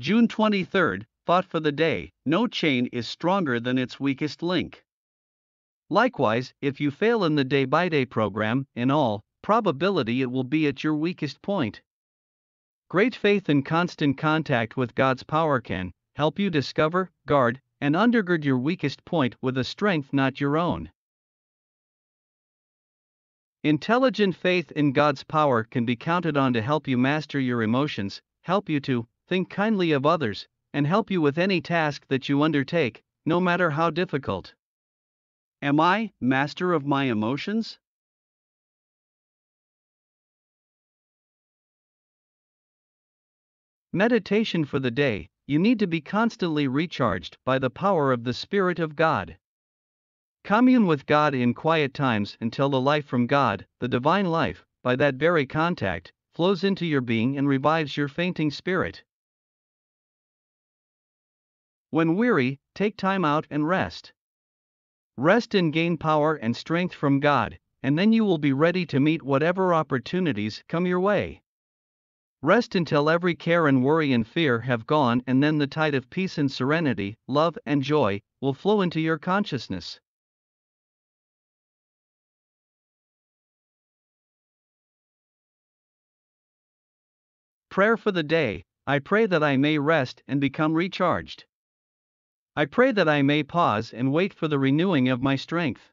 June 23, thought for the day no chain is stronger than its weakest link. Likewise, if you fail in the day by day program, in all probability it will be at your weakest point. Great faith and constant contact with God's power can help you discover, guard, and undergird your weakest point with a strength not your own. Intelligent faith in God's power can be counted on to help you master your emotions, help you to think kindly of others, and help you with any task that you undertake, no matter how difficult. Am I master of my emotions? Meditation for the day, you need to be constantly recharged by the power of the Spirit of God. Commune with God in quiet times until the life from God, the divine life, by that very contact, flows into your being and revives your fainting spirit. When weary, take time out and rest. Rest and gain power and strength from God, and then you will be ready to meet whatever opportunities come your way. Rest until every care and worry and fear have gone, and then the tide of peace and serenity, love and joy, will flow into your consciousness. Prayer for the day I pray that I may rest and become recharged. I pray that I may pause and wait for the renewing of my strength.